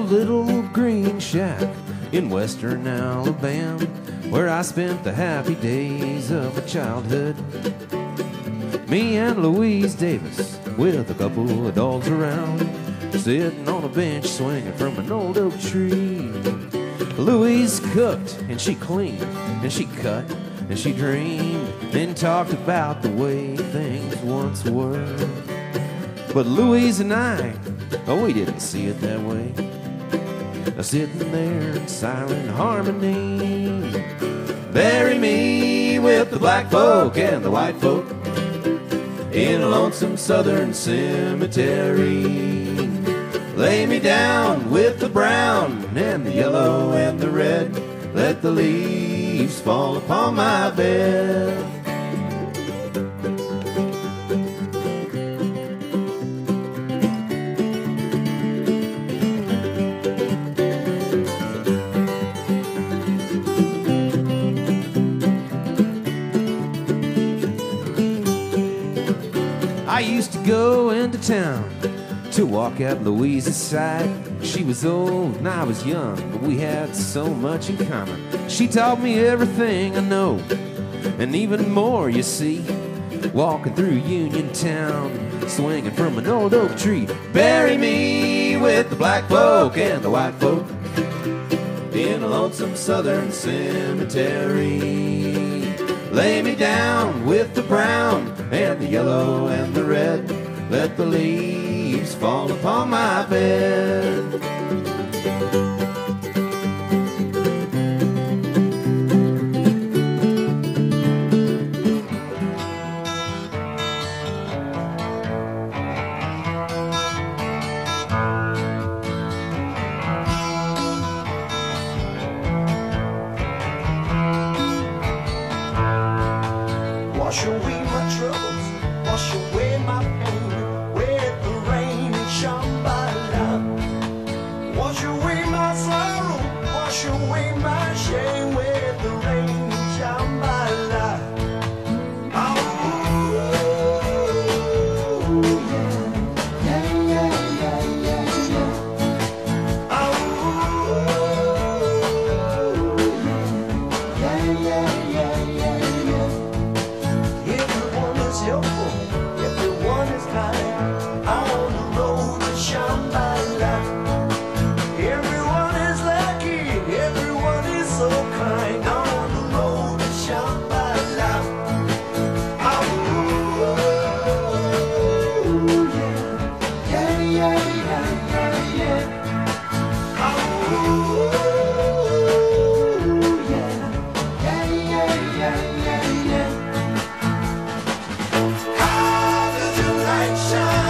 little green shack in western Alabama where I spent the happy days of my childhood. Me and Louise Davis with a couple of dogs around, sitting on a bench swinging from an old oak tree. Louise cooked and she cleaned and she cut and she dreamed and talked about the way things once were. But Louise and I, oh, we didn't see it that way. Sitting there in silent harmony. Bury me with the black folk and the white folk in a lonesome southern cemetery. Lay me down with the brown and the yellow and the red. Let the leaves fall upon my bed. I used to go into town to walk at Louise's side. She was old and I was young, but we had so much in common. She taught me everything I know, and even more, you see. Walking through Uniontown, swinging from an old oak tree. Bury me with the black folk and the white folk in a lonesome southern cemetery. Lay me down with the brown and the yellow and the. Let the leaves fall upon my bed. Wash away my troubles, wash away my yeah, yeah, sunshine.